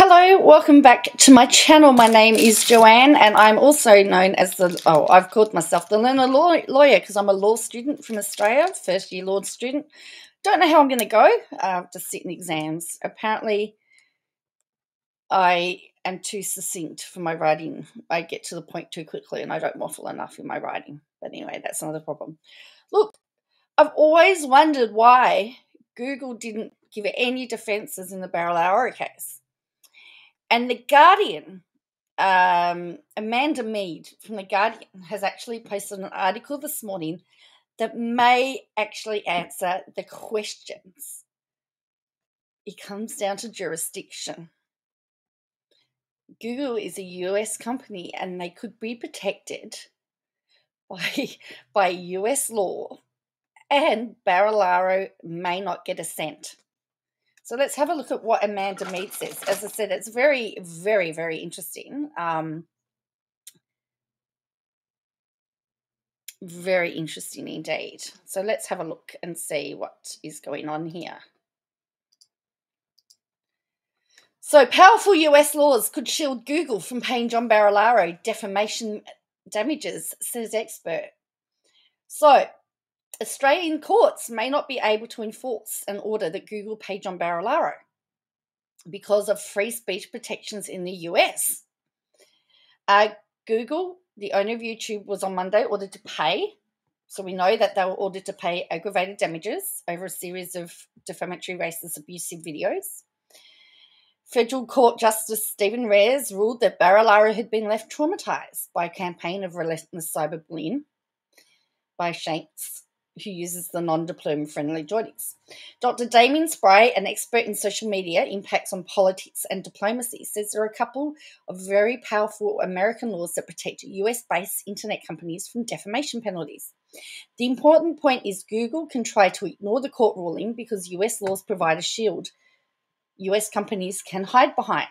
Hello, welcome back to my channel. My name is Joanne, and I'm also known as the, oh, I've called myself the learner law, lawyer because I'm a law student from Australia, first year law student. Don't know how I'm going to go, uh, just sitting exams. Apparently, I am too succinct for my writing. I get to the point too quickly and I don't waffle enough in my writing. But anyway, that's another problem. Look, I've always wondered why Google didn't give any defenses in the Barilaro case. And The Guardian, um, Amanda Meade from The Guardian has actually posted an article this morning that may actually answer the questions. It comes down to jurisdiction. Google is a US company and they could be protected by, by US law, and Barilaro may not get a cent. So let's have a look at what Amanda Meade says. As I said, it's very, very, very interesting. Um, very interesting indeed. So let's have a look and see what is going on here. So, powerful US laws could shield Google from paying John Barilaro defamation damages, says expert. So, Australian courts may not be able to enforce an order that Google pay John Barilaro because of free speech protections in the US. Uh, Google, the owner of YouTube, was on Monday ordered to pay. So we know that they were ordered to pay aggravated damages over a series of defamatory, racist, abusive videos. Federal Court Justice Steven Rares ruled that Barilaro had been left traumatized by a campaign of relentless cyberbullying by Shanks, who uses the nom de plume friendly joinings. Dr. Damien Spry, an expert in social media impacts on politics and diplomacy, says there are a couple of very powerful American laws that protect US based internet companies from defamation penalties. The important point is Google can try to ignore the court ruling because US laws provide a shield US companies can hide behind.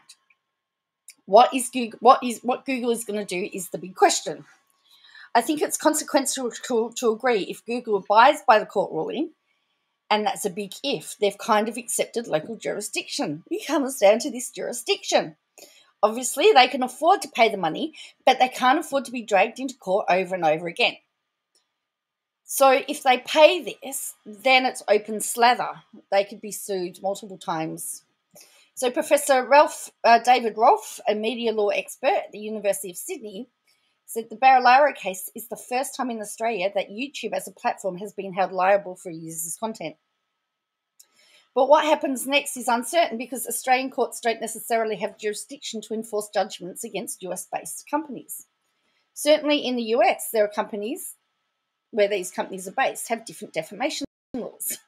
What is Google, what is what Google is going to do is the big question. I think it's consequential to, to agree if Google abides by the court ruling, and that's a big if, they've kind of accepted local jurisdiction. It comes down to this jurisdiction. Obviously, they can afford to pay the money, but they can't afford to be dragged into court over and over again. So if they pay this, then it's open slather. They could be sued multiple times so, Professor Ralph uh, David Rolph, a media law expert at the University of Sydney, said the Barilaro case is the first time in Australia that YouTube as a platform has been held liable for users' content. But what happens next is uncertain because Australian courts don't necessarily have jurisdiction to enforce judgments against US based companies. Certainly in the US, there are companies where these companies are based have different defamation laws.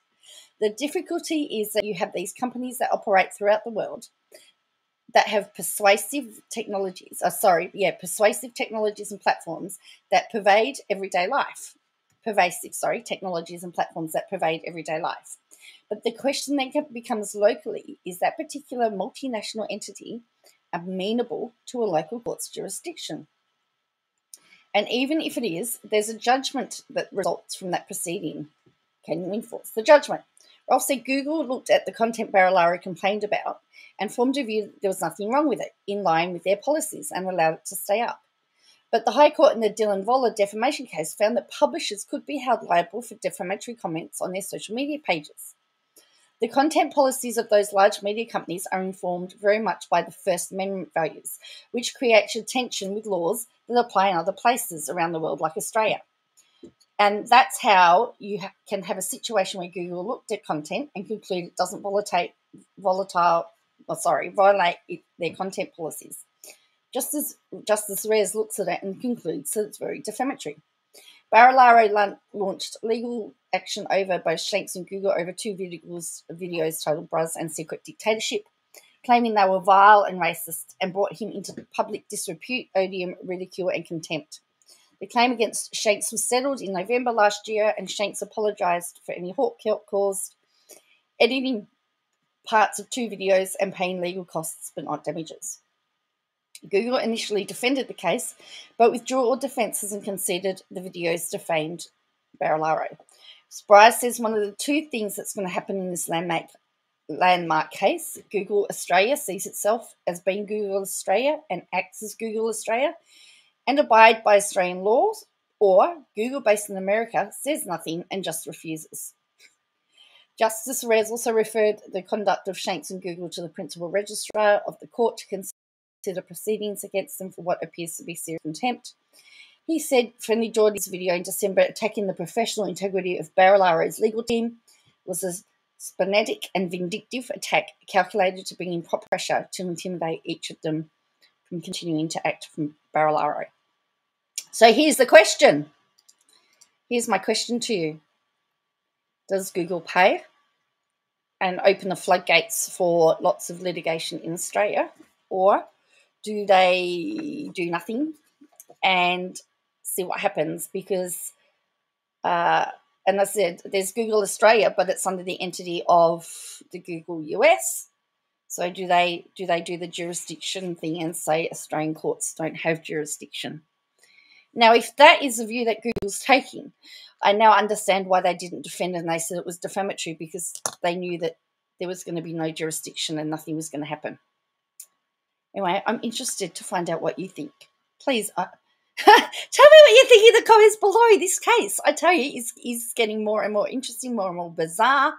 The difficulty is that you have these companies that operate throughout the world that have persuasive technologies, uh, sorry, yeah, persuasive technologies and platforms that pervade everyday life. Pervasive, sorry, technologies and platforms that pervade everyday life. But the question then becomes locally is that particular multinational entity amenable to a local court's jurisdiction? And even if it is, there's a judgment that results from that proceeding. Can you enforce the judgment? Said Google looked at the content Barilaro complained about and formed a view that there was nothing wrong with it, in line with their policies, and allowed it to stay up. But the High Court in the Dylan Voller defamation case found that publishers could be held liable for defamatory comments on their social media pages. The content policies of those large media companies are informed very much by the First Amendment values, which creates a tension with laws that apply in other places around the world, like Australia. And that's how you ha- can have a situation where Google looked at content and concluded it doesn't volatile, volatile, or sorry, violate it, their content policies. Just as Justice Rares looks at it and concludes that it's very defamatory. Barilaro launched legal action over both Shanks and Google over two videos, videos titled bruz and Secret Dictatorship, claiming they were vile and racist and brought him into public disrepute, odium, ridicule, and contempt. The claim against Shanks was settled in November last year, and Shanks apologised for any hurt caused, editing parts of two videos and paying legal costs but not damages. Google initially defended the case, but withdrew all defences and conceded the videos defamed Barilaro. Spry says one of the two things that's going to happen in this landmark, landmark case. Google Australia sees itself as being Google Australia and acts as Google Australia and abide by Australian laws, or Google based in America says nothing and just refuses. Justice Rares also referred the conduct of Shanks and Google to the principal registrar of the court to consider proceedings against them for what appears to be serious contempt. He said Friendly Jordy's video in December attacking the professional integrity of Barilaro's legal team was a spasmodic and vindictive attack calculated to bring in pressure to intimidate each of them from continuing to act from Barilaro. So here's the question. Here's my question to you. Does Google pay and open the floodgates for lots of litigation in Australia? Or do they do nothing and see what happens? Because, uh, and I said, there's Google Australia, but it's under the entity of the Google US. So do they do they do the jurisdiction thing and say Australian courts don't have jurisdiction? Now, if that is the view that Google's taking, I now understand why they didn't defend and they said it was defamatory because they knew that there was going to be no jurisdiction and nothing was going to happen. Anyway, I'm interested to find out what you think. Please uh, tell me what you think in the comments below. This case, I tell you, is, is getting more and more interesting, more and more bizarre.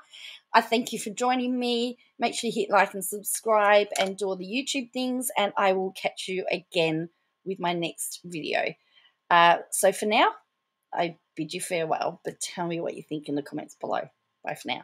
I thank you for joining me. Make sure you hit like and subscribe and do all the YouTube things, and I will catch you again with my next video. Uh, so for now, I bid you farewell, but tell me what you think in the comments below. Bye for now.